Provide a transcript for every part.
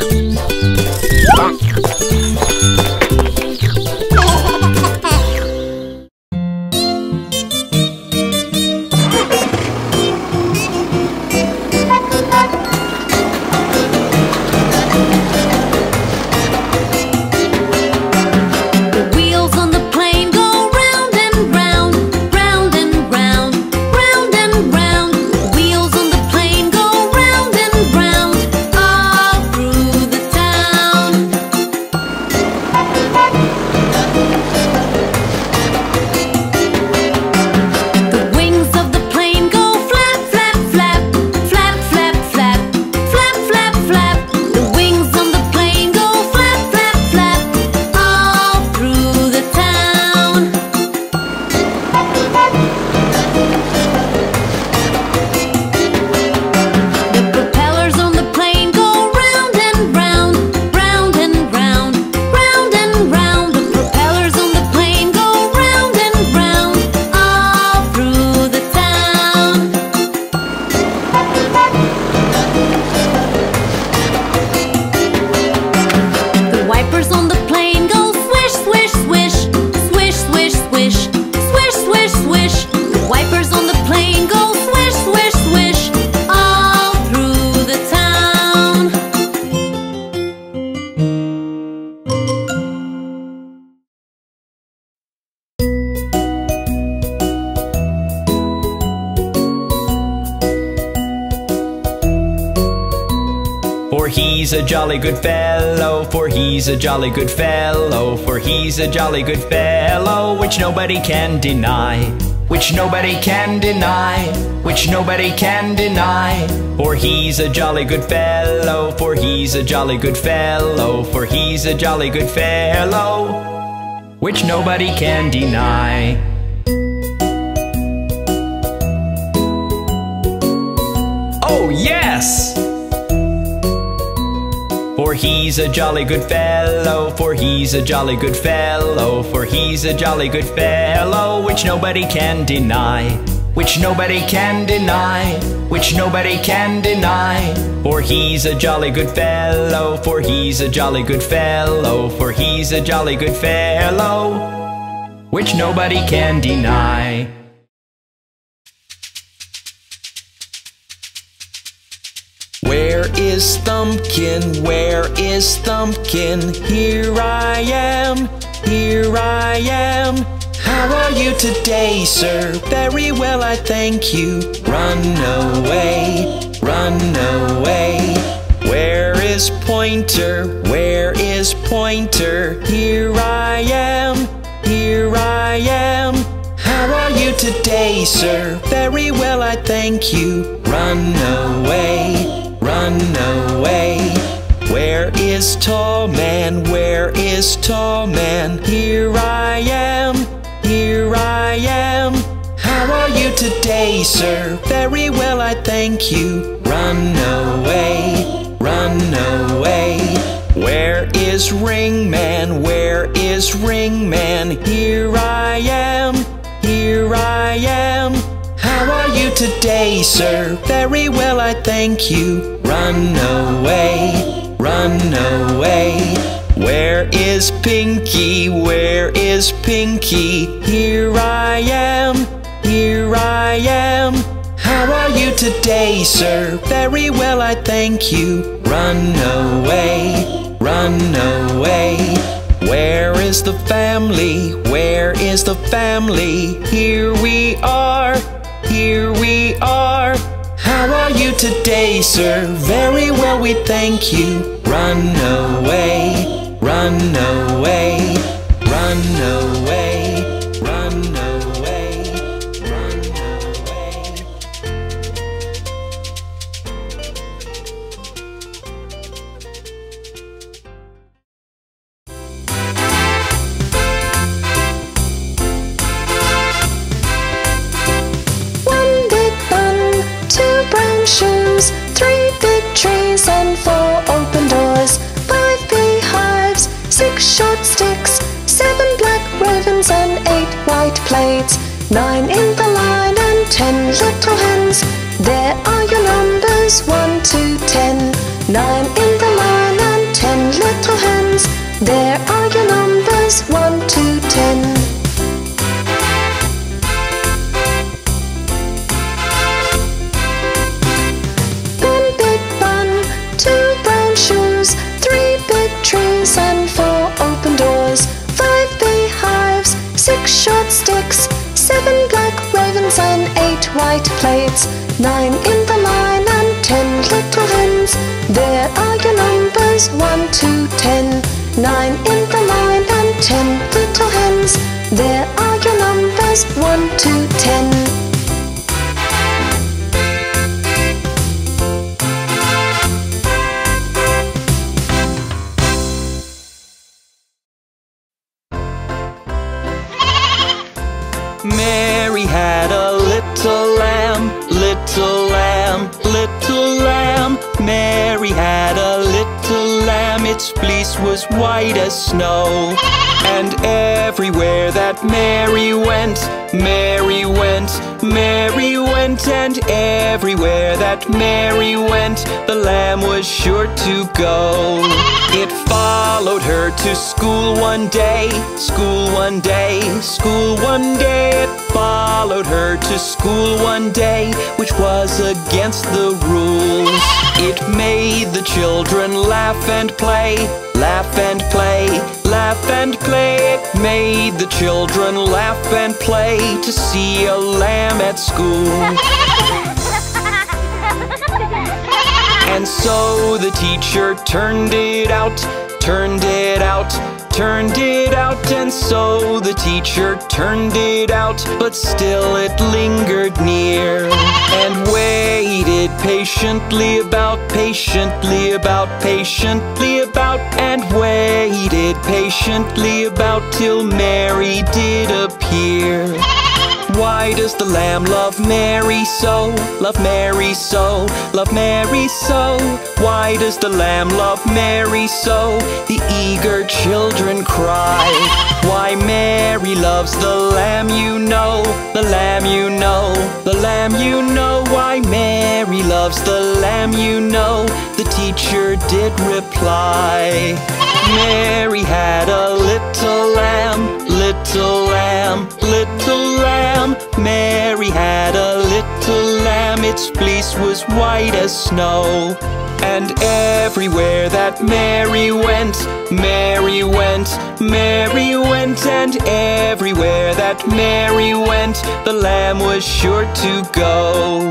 he's he's a jolly good fellow, for he's a jolly good fellow, which nobody can deny. Which nobody can deny, which nobody can deny. For he's a jolly good fellow, for he's a jolly good fellow, for he's a jolly good fellow, which nobody can deny. Oh, yes! For he's a jolly good fellow, for he's a jolly good fellow, for he's a jolly good fellow, which nobody can deny. Which nobody can deny, which nobody can deny. For he's a jolly good fellow, for he's a jolly good fellow, for he's a jolly good fellow, which nobody can deny. Thumbkin? Where is Thumbkin? Here I am, here I am. How are you today, sir? Very well, I thank you. Run away, run away. Where is Pointer? Where is Pointer? Here I am, here I am. How are you today, sir? Very well, I thank you. Run away, run away. Where is Tall Man? Where is Tall Man? Here I am, here I am. How are you today, sir? Very well, I thank you. Run away, run away. Where is Ring Man? Where is Ring Man? Here I am, here I am. You today, sir? Very well, I thank you. Run away, run away. Where is Pinky? Where is Pinky? Here I am, here I am. How are you today, sir? Very well, I thank you. Run away, run away. Where is the family? Where is the family? Here we are, you today, sir? Very well, we thank you. Run away, run away, run away, And everywhere that Mary went, Mary went, Mary went, and everywhere that Mary went, the lamb was sure to go. It followed her to school one day, school one day, school one day. It followed her to school one day, which was against the rules. It made the children laugh and play, laugh and play, laugh and play. It made the children laugh and play to see a lamb at school. And so the teacher turned it out, turned it out, turned it out. And so the teacher turned it out, but still it lingered near. And waited patiently about, patiently about, patiently about. And waited patiently about till Mary did appear. Why does the lamb love Mary so? Love Mary so, love Mary so. Why does the lamb love Mary so? The eager children cry. Why Mary loves the lamb you know, the lamb you know, the lamb you know. Why Mary loves the lamb you know, the teacher did reply. Mary had a little lamb, little lamb, little lamb. Mary had a little lamb, its fleece was white as snow. And everywhere that Mary went, Mary went, Mary went, and everywhere that Mary went, the lamb was sure to go.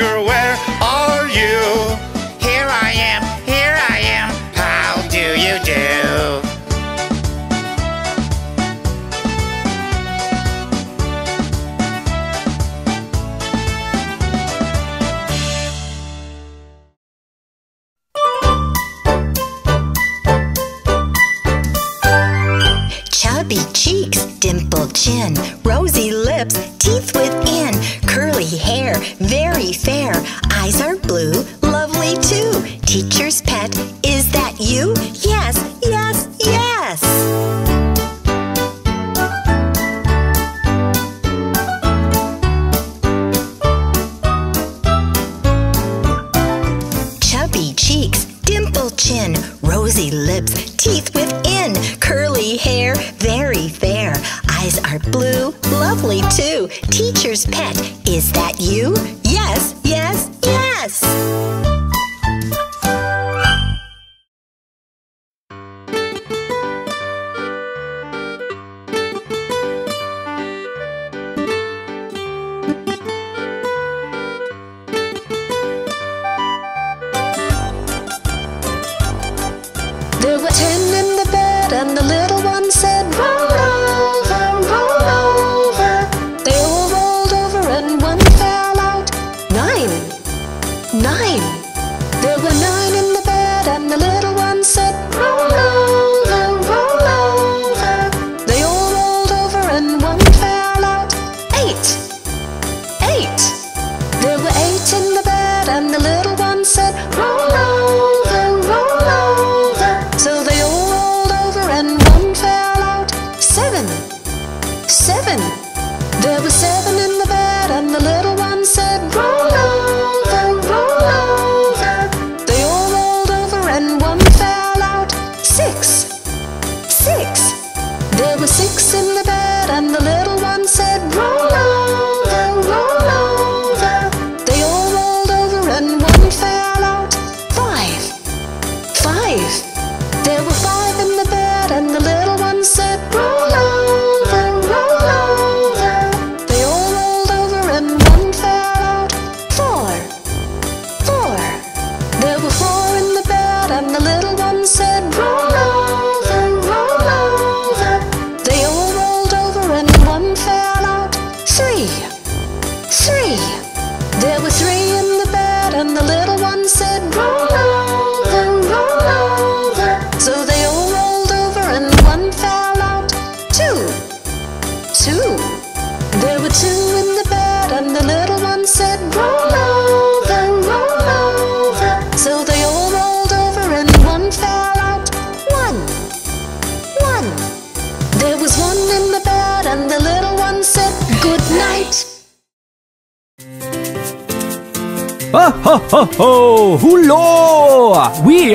chin, rosy lips, teeth within, curly hair, very fair. Eyes are blue, lovely too. Teacher's pet, is that you? Yes, yes, yes. Chubby cheeks, dimpled chin, rosy lips, teeth within, curly hair, are blue, lovely too. Teacher's pet, is that you? Yes, yes, yes.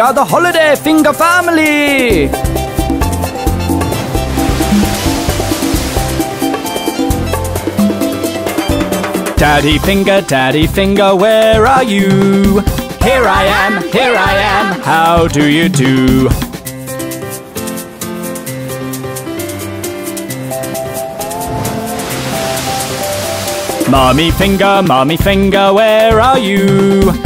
are the Holiday Finger family. Daddy Finger, Daddy Finger, where are you? Here I am, here I am, how do you do? Mommy Finger, Mommy Finger, where are you?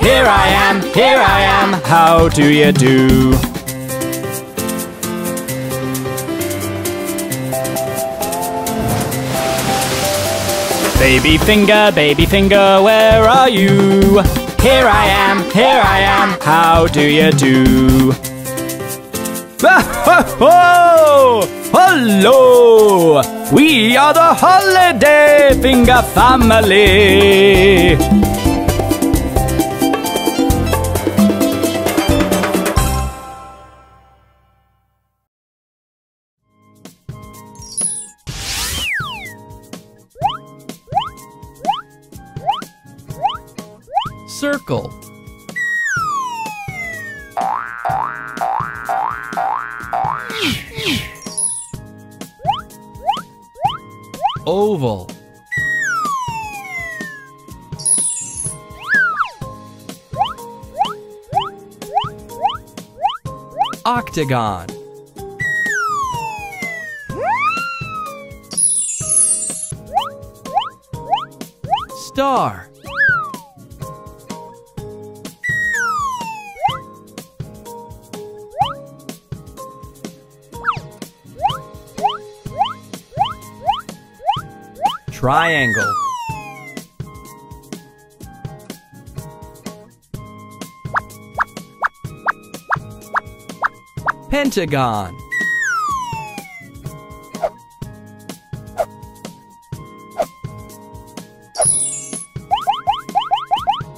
Here I am, here I am, how do you do? Baby finger, baby finger, where are you? Here I am, here I am, how do you do? Oh, hello! We are the Holiday Finger Family! Octagon. Star. Triangle. Pentagon.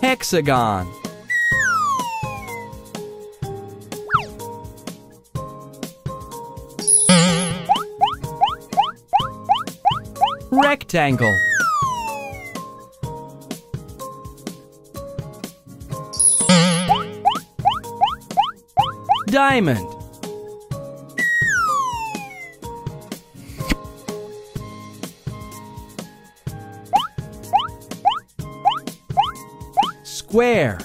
Hexagon. Rectangle. Diamond. square.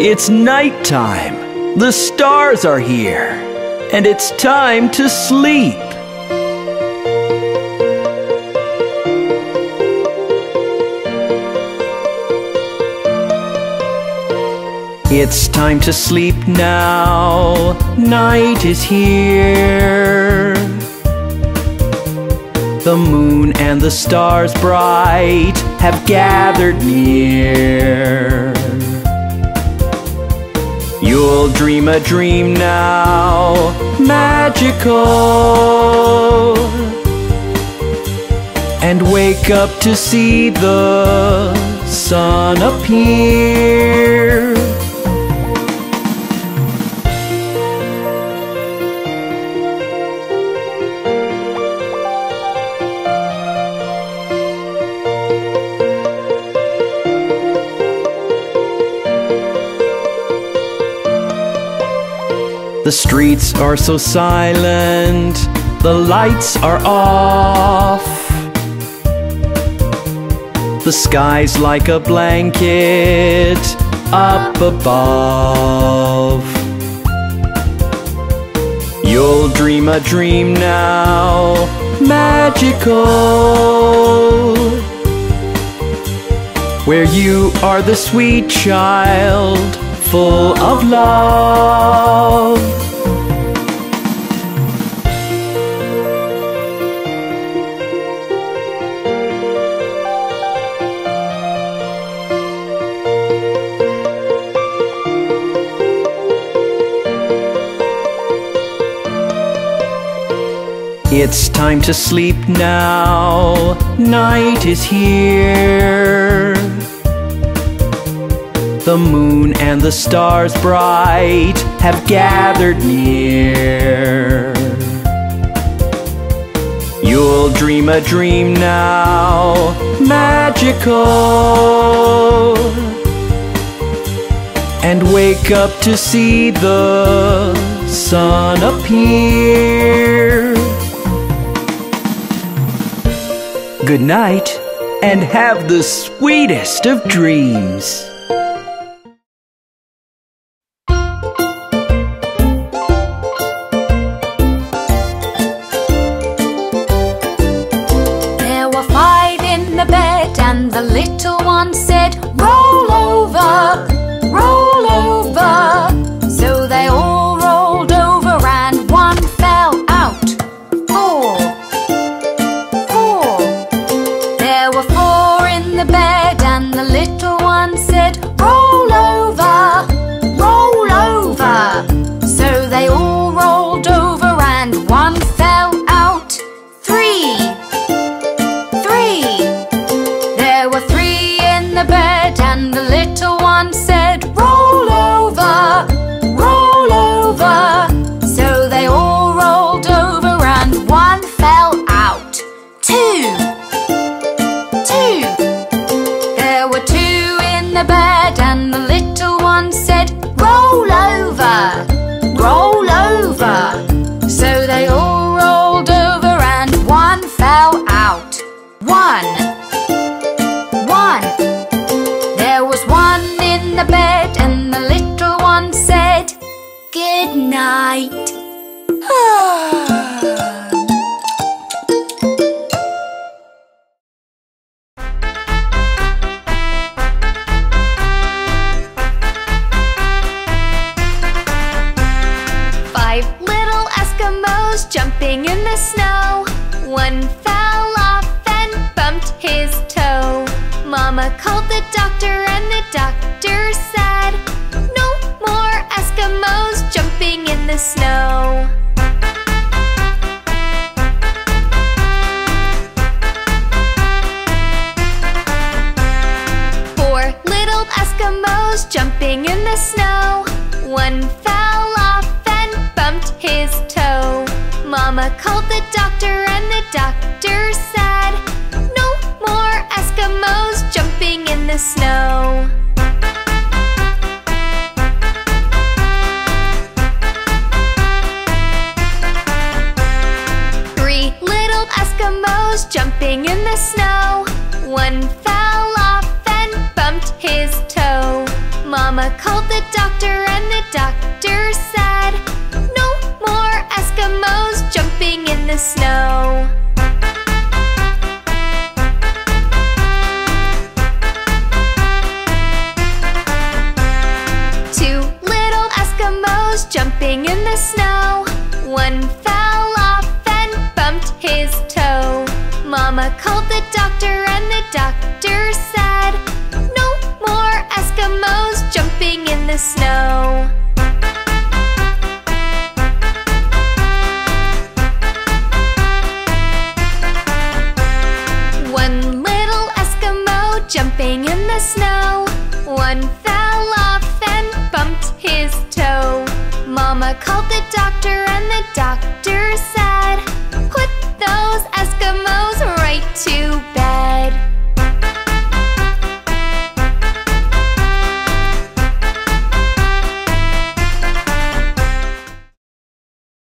It's nighttime. The stars are here. And it's time to sleep. It's time to sleep now. Night is here. The moon and the stars bright have gathered near. You'll dream a dream now, magical. And wake up to see the sun appear. The streets are so silent, the lights are off. The sky's like a blanket up above. You'll dream a dream now, magical. Where you are the sweet child, full of love. It's time to sleep now. Night is here. The moon and the stars bright have gathered near. You'll dream a dream now, magical. And wake up to see the sun appear. Good night, and have the sweetest of dreams. snow. One fell off and bumped his toe. Mama called the doctor and the doctor said, No more Eskimos jumping in the snow. Two little Eskimos jumping in the snow. One fell off and bumped his Mama called the doctor and the doctor said No more Eskimos jumping in the snow. One little Eskimo jumping in the snow. One fell off and bumped his toe. Mama called the doctor and the doctor said to bed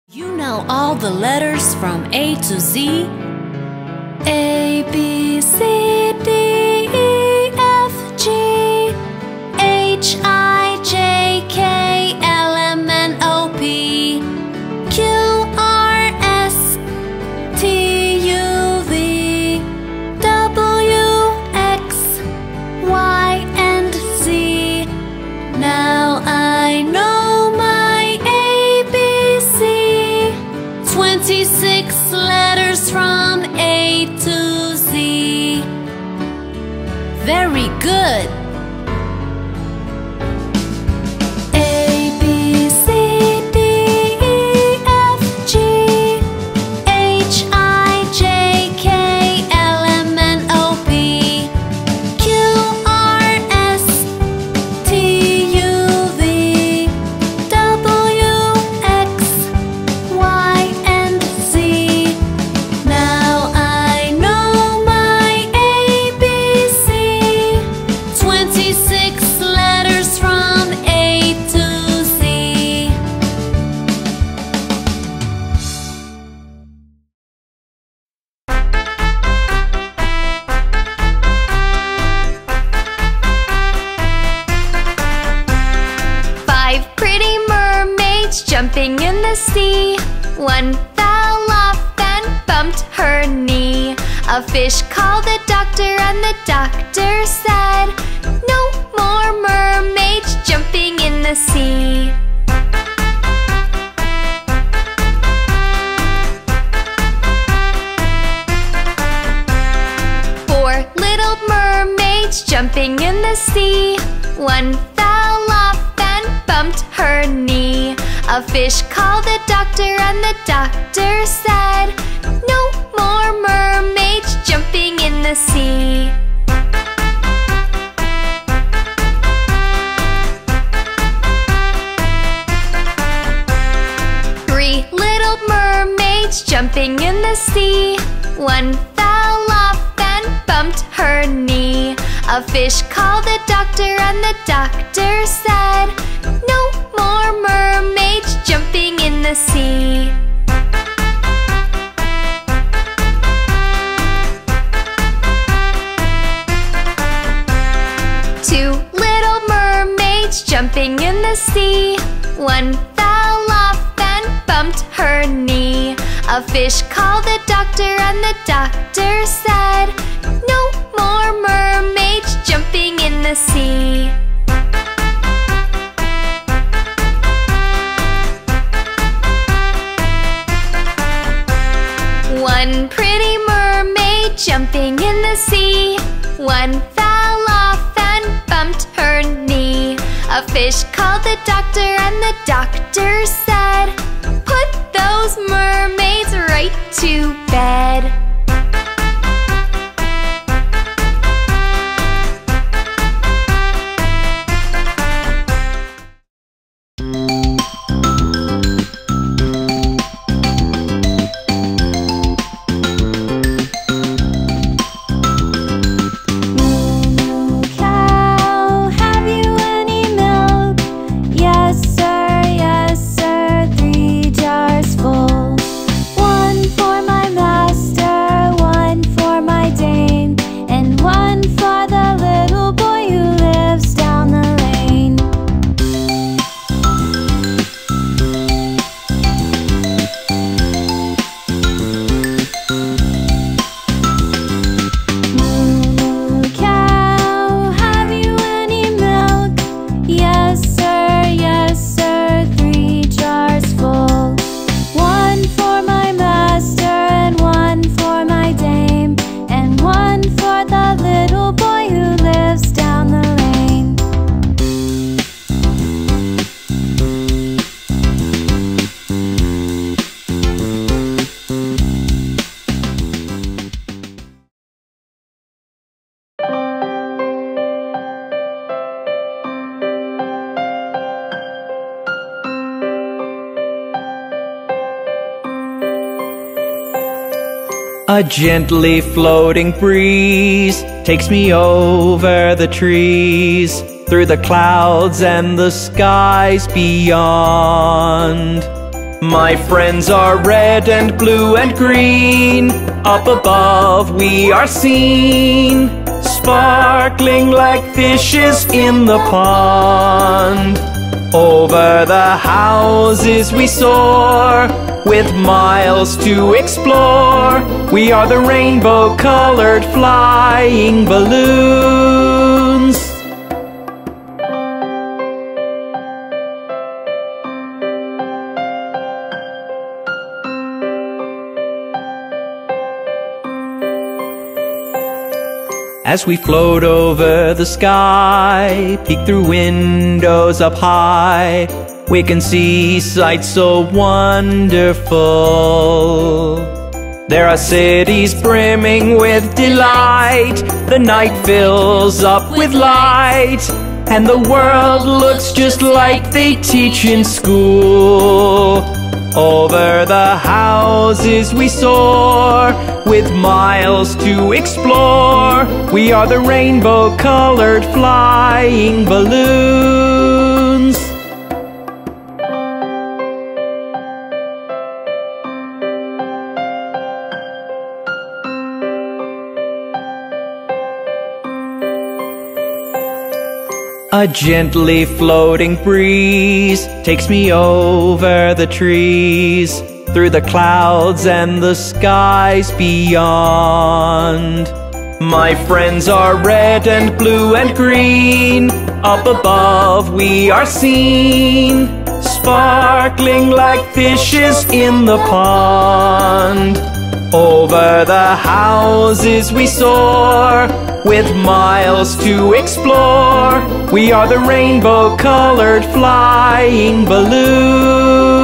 You know all the letters from A to Z? A, B good. the doctors. A gently floating breeze takes me over the trees, through the clouds and the skies beyond. My friends are red and blue and green, up above we are seen, sparkling like fishes in the pond. Over the houses we soar, with miles to explore. We are the rainbow colored flying balloons. As we float over the sky, peek through windows up high, we can see sights so wonderful. There are cities brimming with delight, the night fills up with light, and the world looks just like they teach in school. Over the houses we soar, with miles to explore. We are the rainbow colored flying balloons. A gently floating breeze takes me over the trees, through the clouds and the skies beyond. My friends are red and blue and green, up above we are seen, sparkling like fishes in the pond. Over the houses we soar, with miles to explore. We are the rainbow colored flying balloons.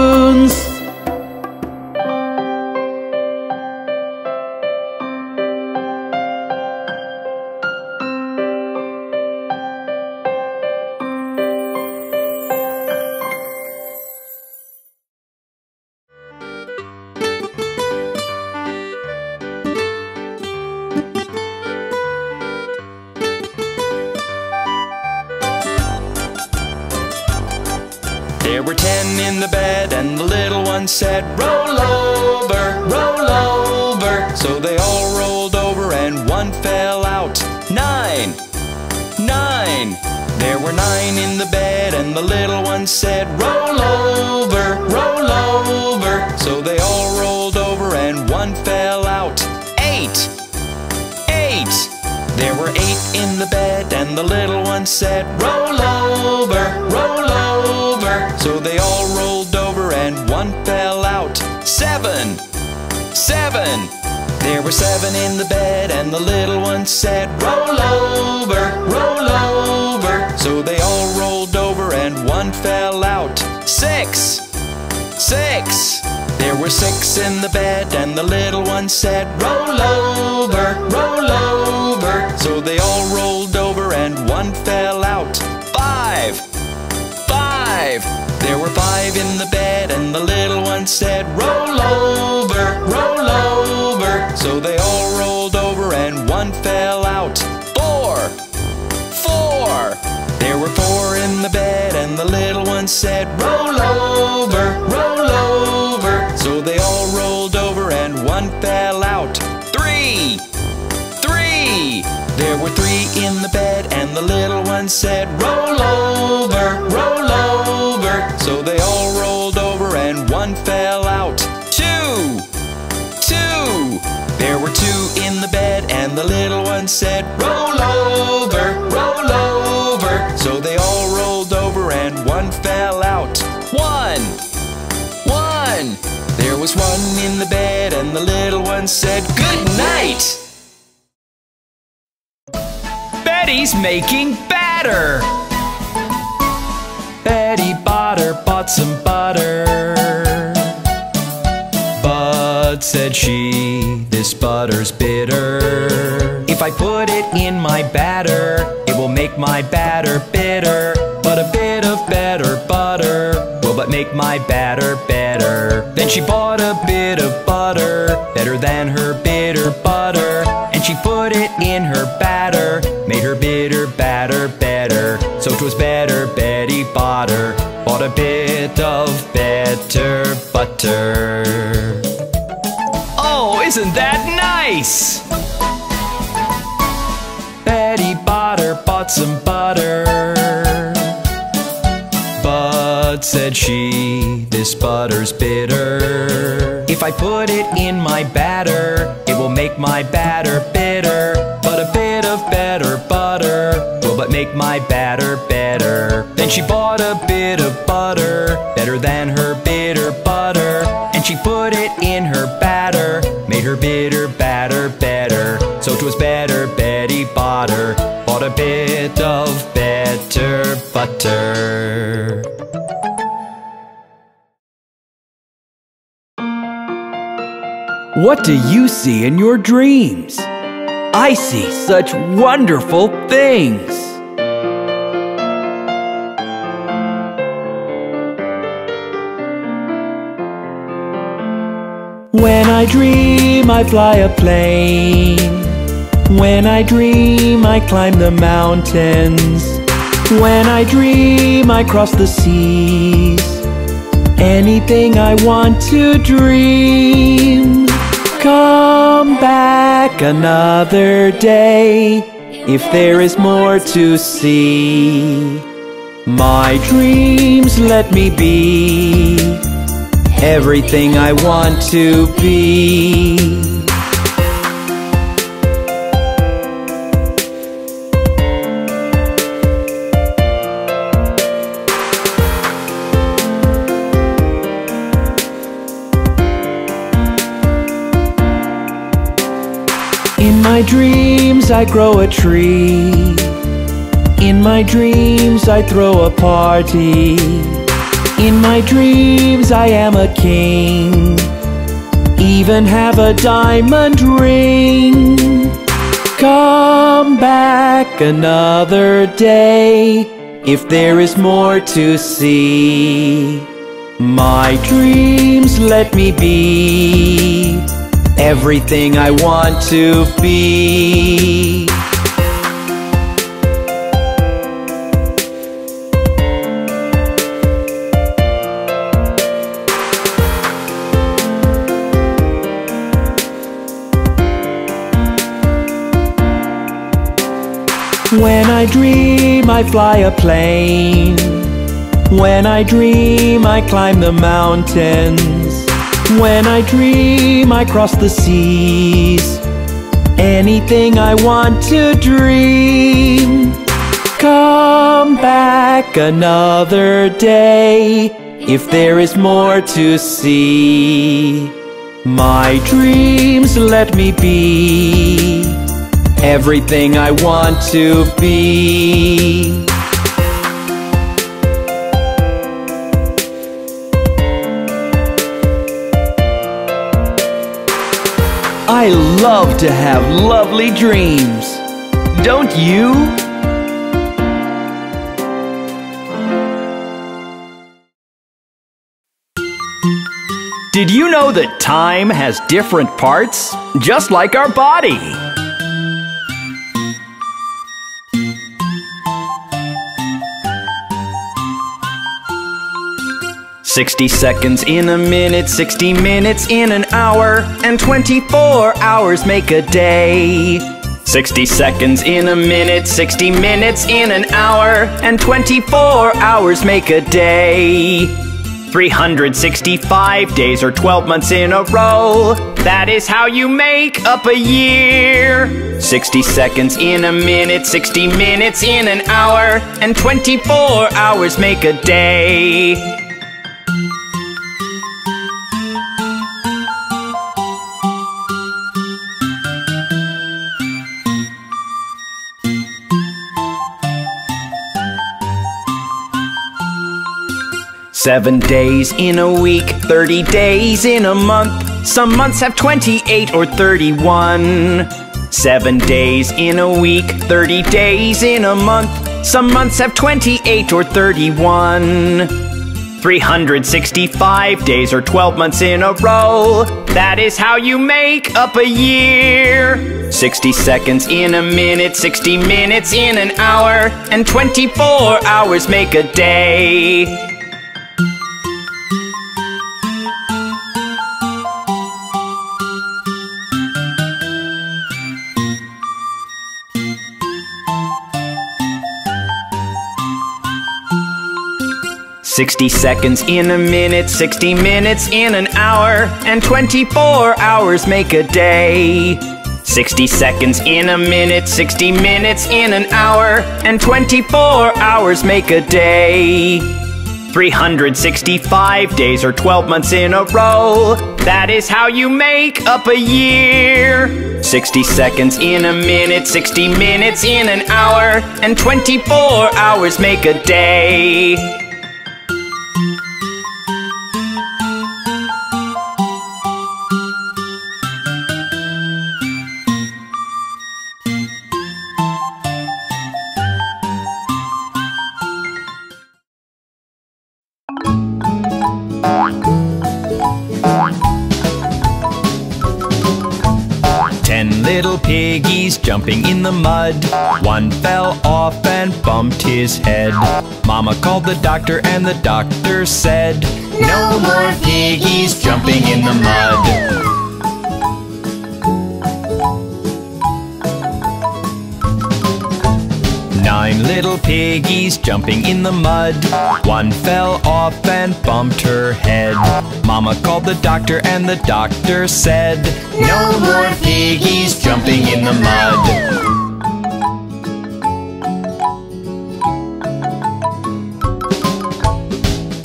Were in the bed, and the little one said, Roll over, roll over. So they all rolled over, and one fell out. Five. Five. There were five in the bed, and the little one said, Roll over, roll over. So they all rolled over, and one fell out. Four. Four. There were four in the bed, and the little one said, Roll over, roll over. They all rolled over, and one fell out. Three, three. There were three in the bed, and the little one said, Roll over, roll over. So they all rolled over, and one fell out. Two, two. There were two in the bed, and the little one said, roll over. One in the bed, and the little one said, Good night. Betty's making batter. Betty Botter bought some butter. But said she, this butter's bitter. If I put it in my batter, it will make my batter bitter. But a bit of better butter will but make my batter better. Then she bought a bit of butter, better than her bitter butter. And she put it in her batter, made her bitter batter better. So 'twas better Betty Botter bought a bit of better butter. Oh, isn't that nice? Betty Botter bought some butter. But said she, this butter's bitter. If I put it in my batter, it will make my batter bitter. But a bit of better butter will but make my batter better. Then she bought a bit of butter, better than her bitter butter. And she put it in her batter, made her bitter batter better. So 'twas better Betty Botter bought a bit of better butter. What do you see in your dreams? I see such wonderful things. When I dream, I fly a plane. When I dream, I climb the mountains. When I dream, I cross the seas. Anything I want to dream. Come back another day if there is more to see. My dreams let me be everything I want to be. I grow a tree. In my dreams, I throw a party. In my dreams, I am a king. Even have a diamond ring. Come back another day if there is more to see. My dreams let me be everything I want to be. When I dream, I fly a plane. When I dream, I climb the mountains. When I dream, I cross the seas. Anything I want to dream. Come back another day if there is more to see. My dreams let me be everything I want to be. Love to have lovely dreams. Don't you? Did you know that time has different parts? Just like our body. Sixty seconds in a minute, sixty minutes in an hour, and twenty-four hours make a day. Sixty seconds in a minute, sixty minutes in an hour, and twenty-four hours make a day. 365 days or 12 months in a row. That is how you make up a year. 60 seconds in a minute, 60 minutes in an hour, and 24 hours make a day. Seven days in a week, 30 days in a month. Some months have 28 or 31. Seven days in a week, 30 days in a month. Some months have 28 or 31. 365 days or 12 months in a row. That is how you make up a year. 60 seconds in a minute, 60 minutes in an hour, and 24 hours make a day. Sixty seconds in a minute, sixty minutes in an hour, and twenty-four hours make a day. Sixty seconds in a minute, sixty minutes in an hour, and twenty-four hours make a day. 365 days or 12 months in a row. That is how you make up a year. 60 seconds in a minute, 60 minutes in an hour, and 24 hours make a day. Jumping in the mud. One fell off and bumped his head. Mama called the doctor and the doctor said, No more piggies jumping in the mud. Nine little piggies jumping in the mud. One fell off and bumped her head. Mama called the doctor and the doctor said, No more piggies jumping in the mud.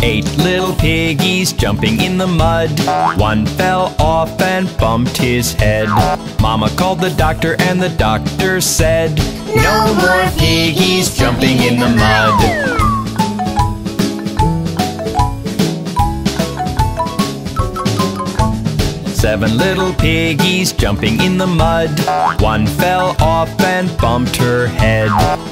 Eight little piggies jumping in the mud. One fell off and bumped his head. Mama called the doctor and the doctor said, No more piggies jumping in the mud. Seven little piggies jumping in the mud. One fell off and bumped her head.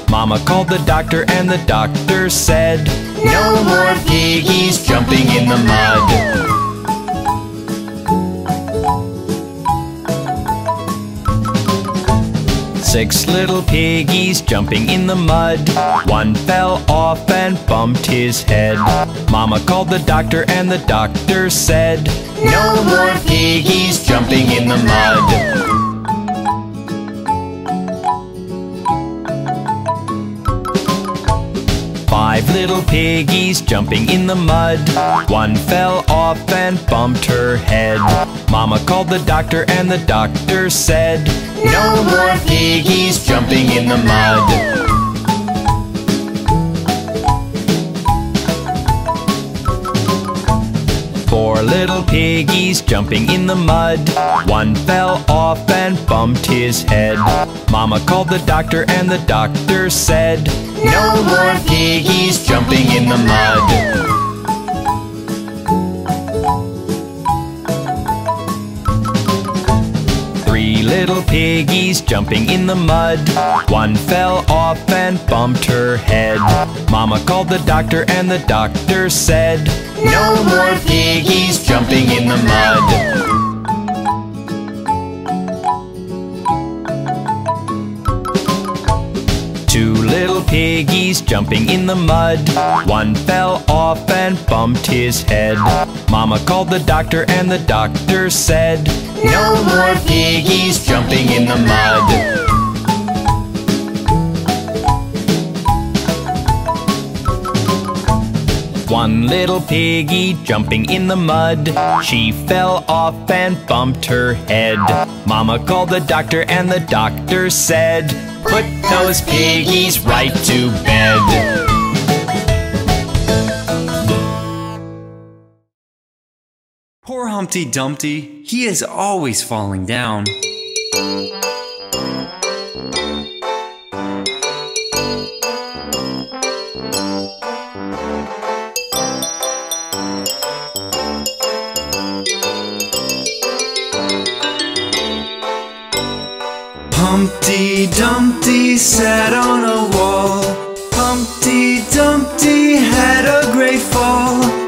Mama called the doctor and the doctor said, No more piggies jumping in the mud. Six little piggies jumping in the mud. One fell off and bumped his head. Mama called the doctor and the doctor said, No more piggies jumping in the mud. Five little piggies jumping in the mud. One fell off and bumped her head. Mama called the doctor and the doctor said, No more piggies jumping in the mud. Four little piggies jumping in the mud. One fell off and bumped his head. Mama called the doctor and the doctor said, No more piggies jumping in the mud. Little piggies jumping in the mud. One fell off and bumped her head. Mama called the doctor and the doctor said, No more piggies jumping in the mud. Two little piggies jumping in the mud. One fell off and bumped his head. Mama called the doctor and the doctor said, No more piggies jumping in the mud. One little piggy jumping in the mud. She fell off and bumped her head. Mama called the doctor and the doctor said, Put those piggies right to bed. Humpty Dumpty, he is always falling down. Humpty Dumpty sat on a wall. Humpty Dumpty had a great fall.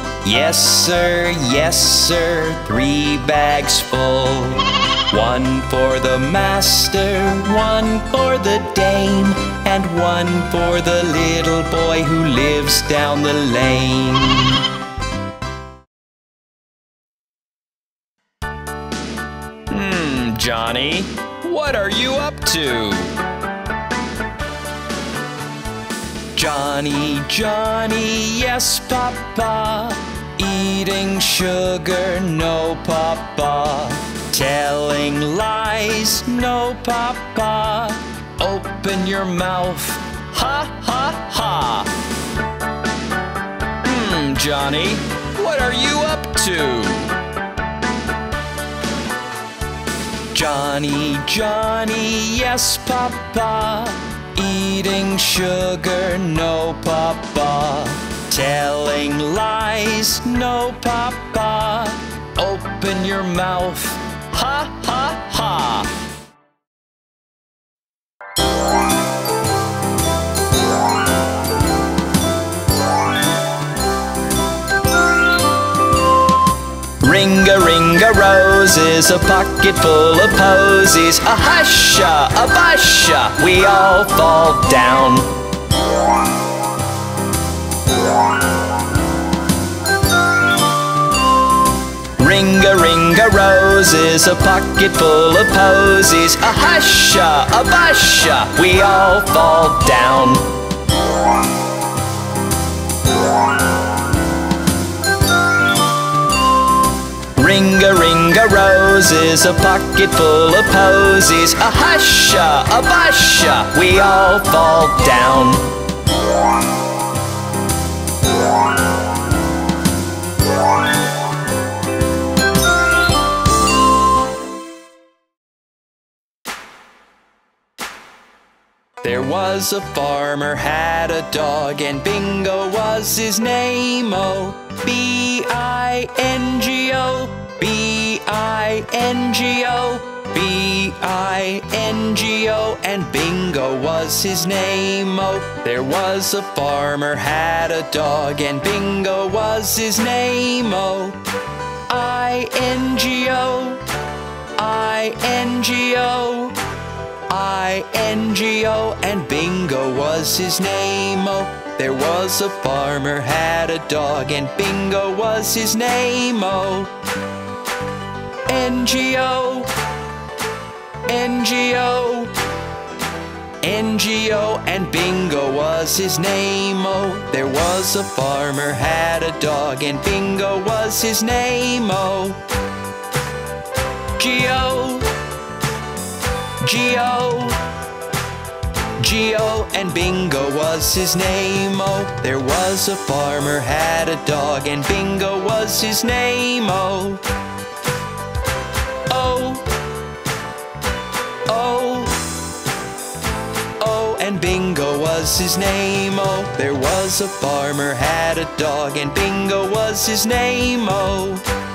Yes, sir, yes, sir, three bags full. One for the master, one for the dame, and one for the little boy who lives down the lane. Hmm, Johnny, what are you up to? Johnny, Johnny, yes, Papa. Eating sugar, no, Papa. Telling lies, no, Papa. Open your mouth, ha, ha, ha. Hmm, Johnny, what are you up to? Johnny, Johnny, yes, Papa. Eating sugar, no, Papa. Telling lies, no, Papa. Open your mouth, ha, ha, ha. Ringa ringa roses, a pocket full of posies. A husha, a busha, we all fall down. Ringa ringa roses, a pocket full of posies. A husha, a busha, we all fall down. Ringa ringa roses, a pocket full of posies. A husha, a busha, we all fall down. Was a farmer had a dog and Bingo was his name oh B I N G O B I N G O B I N G O and Bingo was his name oh There was a farmer had a dog and Bingo was his name oh I N G O I N G O I-N-G-O and Bingo was his name, oh There was a farmer had a dog and Bingo was his name, oh N-G-O N-G-O N-G-O and Bingo was his name, oh There was a farmer had a dog and Bingo was his name, oh G-O Geo. Geo and Bingo was his name. Oh, there was a farmer had a dog, and Bingo was his name. Oh, oh, oh, oh, and Bingo was his name. Oh, there was a farmer had a dog, and Bingo was his name. Oh.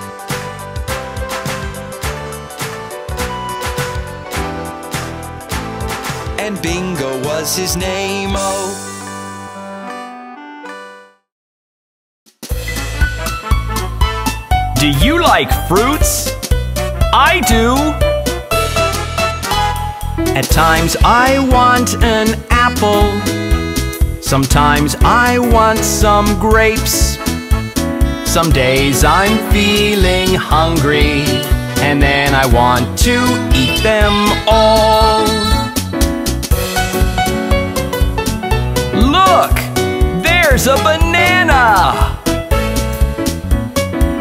And Bingo was his name, oh. Do you like fruits? I do. At times I want an apple. Sometimes I want some grapes. Some days I'm feeling hungry. And then I want to eat them all. There's a banana!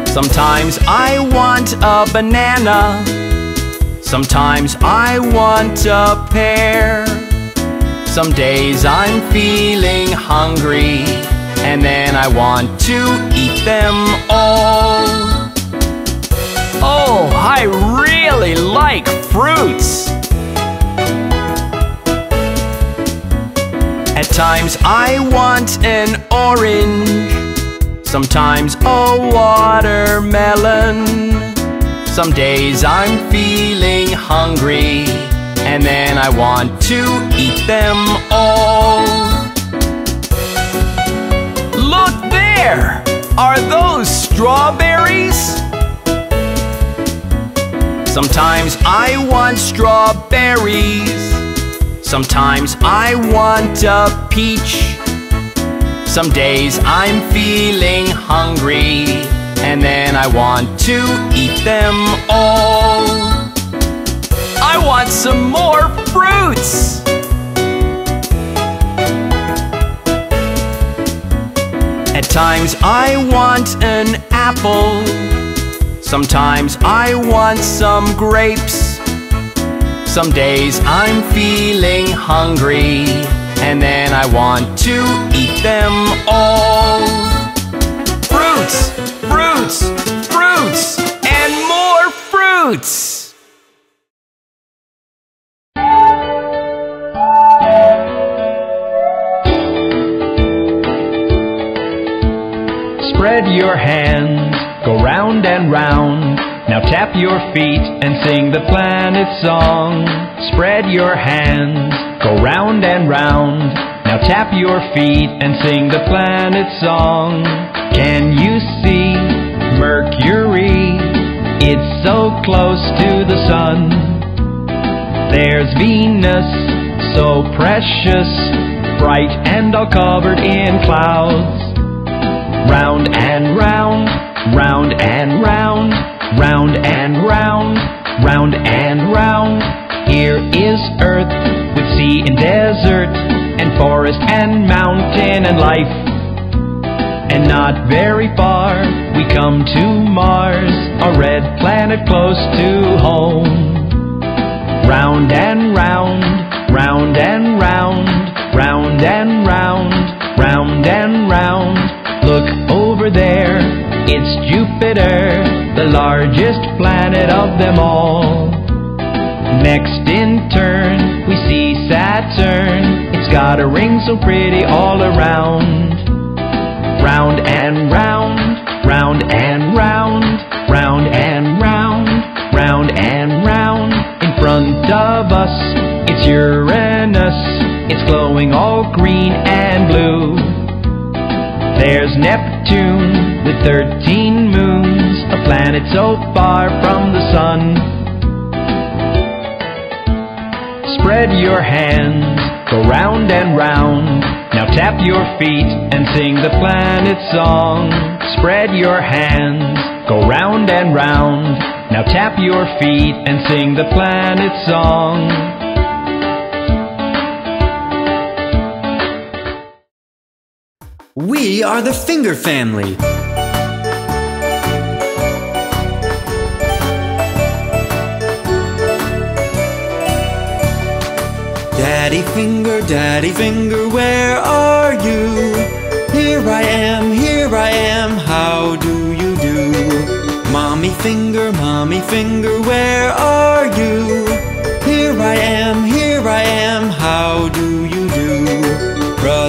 Sometimes I want a banana. Sometimes I want a pear. Some days I'm feeling hungry. And then I want to eat them all. Oh, I really like fruits. At times I want an orange. Sometimes a watermelon. Some days I'm feeling hungry. And then I want to eat them all. Look there! Are those strawberries? Sometimes I want strawberries. Sometimes I want a peach. Some days I'm feeling hungry. And then I want to eat them all. I want some more fruits! At times I want an apple. Sometimes I want some grapes. Some days I'm feeling hungry. And then I want to eat them all. Fruits! Fruits! Fruits! And more fruits! Spread your hands, go round and round. Now tap your feet and sing the planet song. Spread your hands, go round and round. Now tap your feet and sing the planet song. Can you see Mercury? It's so close to the sun. There's Venus, so precious, bright and all covered in clouds. Round and round, round and round, round and round, round and round. Here is Earth with sea and desert, and forest and mountain and life. And not very far, we come to Mars, a red planet close to home. Round and round, round and round, round and round, round and round. Look over there, it's Jupiter, the largest planet of them all. Next in turn, we see Saturn, it's got a ring so pretty all around. Round and round, round and round, round and round, round and round. In front of us, it's Uranus, it's glowing all green and blue. There's Neptune with 13 moons, a planet so far from the sun. Spread your hands, go round and round. Now tap your feet and sing the planet song. Spread your hands, go round and round. Now tap your feet and sing the planet song. We are the Finger Family. Daddy finger, daddy finger, where are you? Here I am, here I am, how do you do? Mommy finger, mommy finger, where are you? Here I am, here I am, how do you do?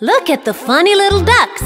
Look at the funny little ducks.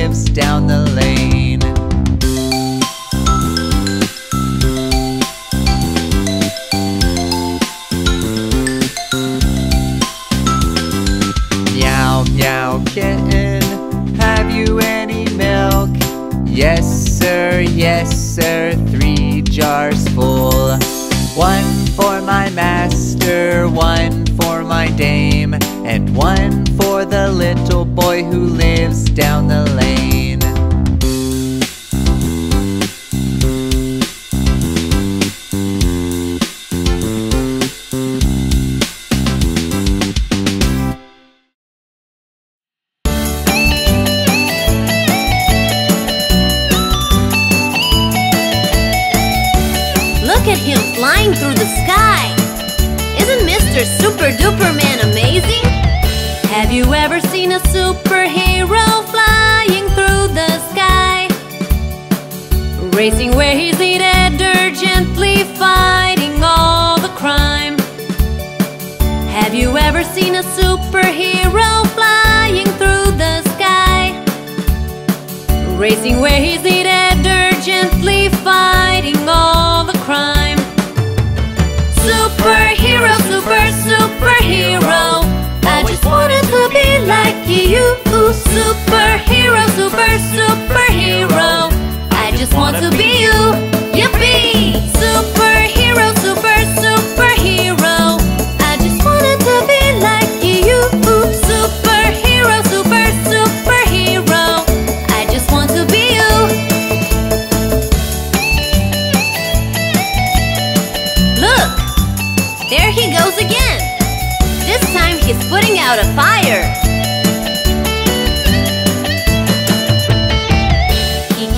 lives down the lane. Meow, meow, kitten, have you any milk? Yes, sir, yes, sir, three jars full. One for my master, one for my dame, and one for the little boy who lives down the lane.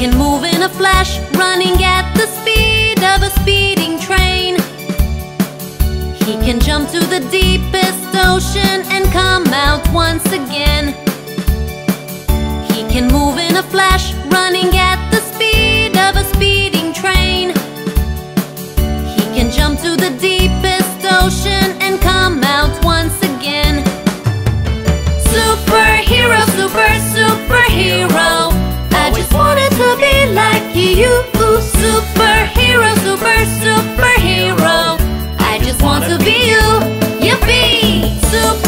Can move in a flash, running at the speed of a speeding train. He can jump to the deepest ocean and come out once again. He can move in a flash, running at the speed of a speeding train. He can jump to the deepest ocean and come out once again. Superhero, super, superhero. Wanted to be like you. Superhero, super, superhero. I just want to be you. Yippee! Superhero,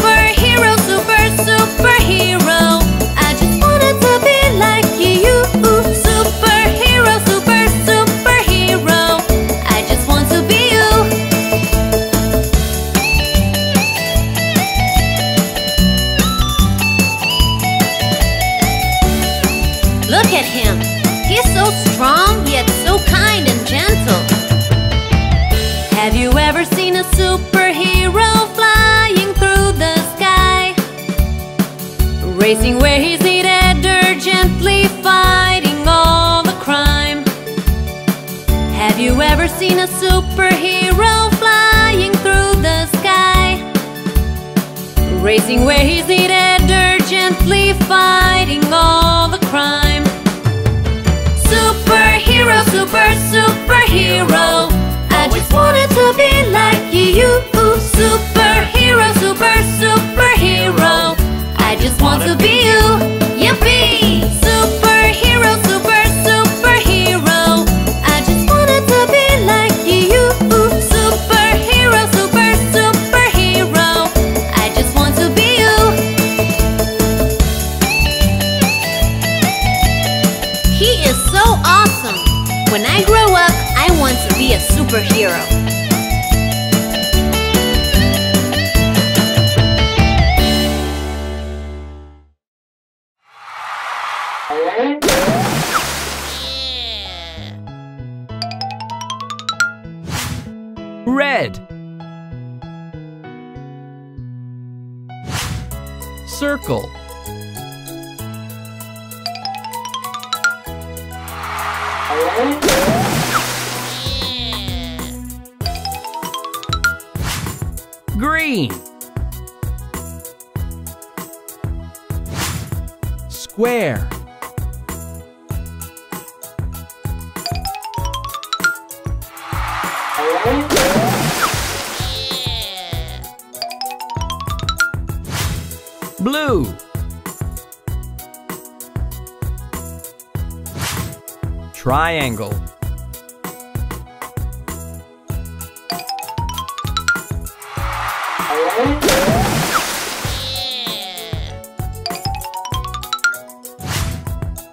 Racing where he's needed urgently fighting all the crime. Have you ever seen a superhero flying through the sky? Racing where he's needed urgently fighting all the crime. Superhero, super, superhero. I just wanted to be like you. Superhero, just want to be you. Yippee! Superhero, super, superhero. I just wanted to be like you. Superhero, super, superhero. I just want to be you. He is so awesome. When I grow up, I want to be a superhero. Circle. Green. Square. Triangle.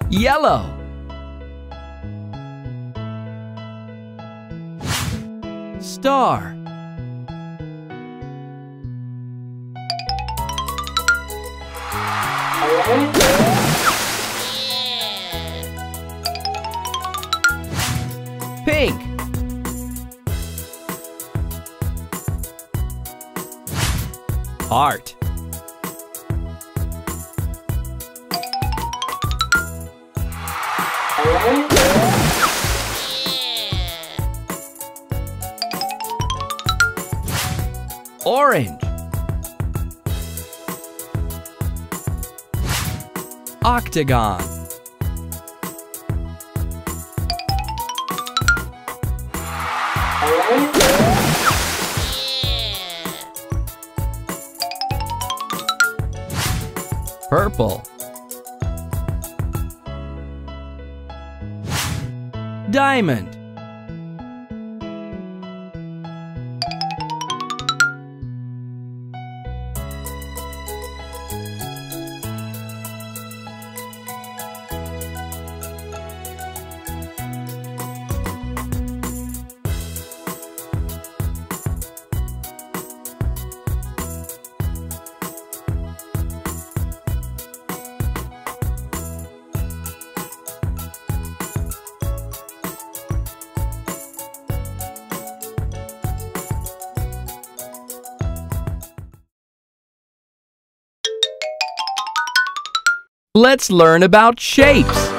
Yellow. Star. Heart. Orange. Octagon. Purple. Diamond. Let's learn about shapes.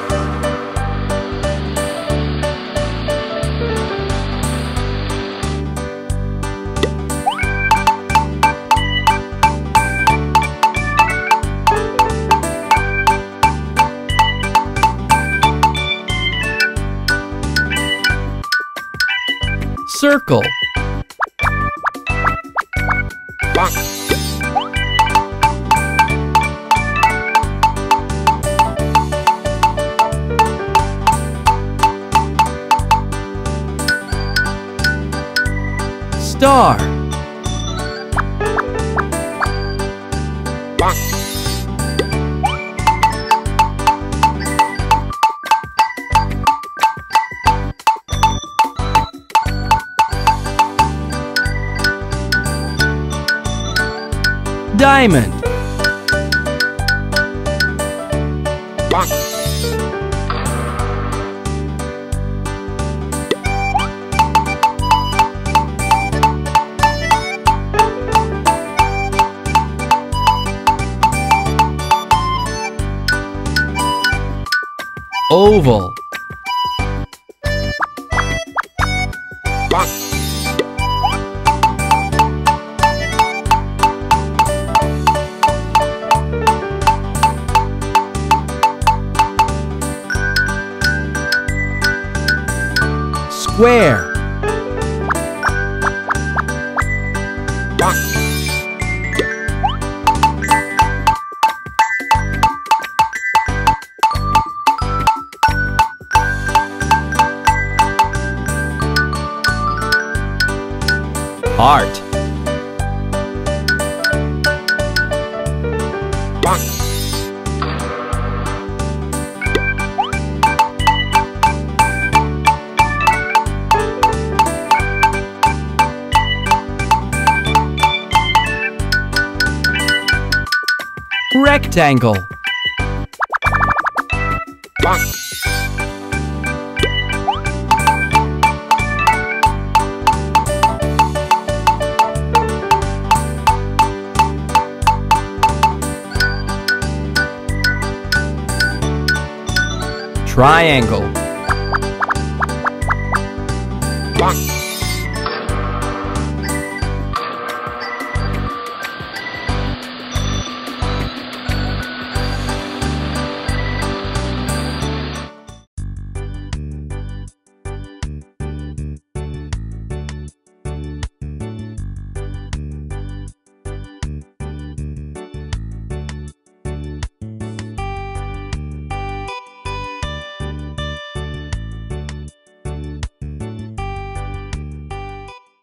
Oval. Square. Rectangle. Triangle.